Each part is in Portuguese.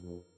No.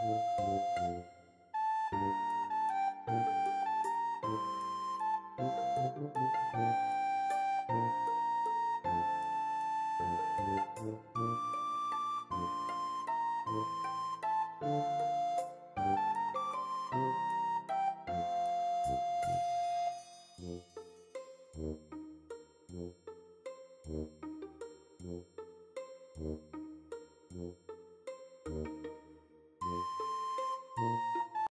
Thank you.